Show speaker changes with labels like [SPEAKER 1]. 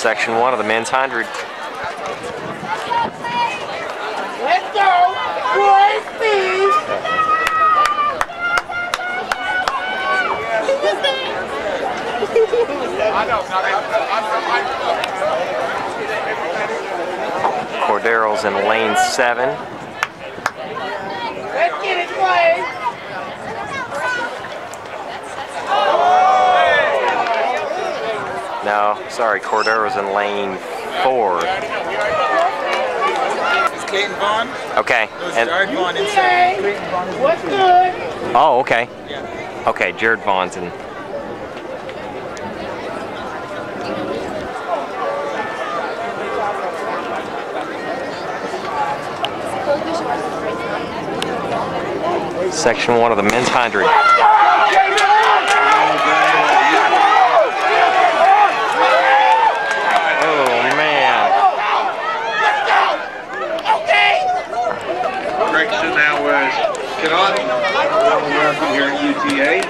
[SPEAKER 1] Section 1 of the men's 100.
[SPEAKER 2] Let's go! Boy, speed!
[SPEAKER 1] Cordero's in lane 7.
[SPEAKER 2] Let's get it, Clay!
[SPEAKER 1] No, sorry, Cordero's in lane 4.
[SPEAKER 3] It's Clayton Vaughn.
[SPEAKER 1] Okay.
[SPEAKER 3] It was
[SPEAKER 1] And,
[SPEAKER 3] Jared Vaughn in second.
[SPEAKER 2] Hey, what's good?
[SPEAKER 1] oh, okay.
[SPEAKER 3] Yeah.
[SPEAKER 1] Okay, Jared Vaughn's in. Section 1 of the men's 100. Oh, man.
[SPEAKER 2] Okay!
[SPEAKER 4] Correction now was Kanani, here at UTA.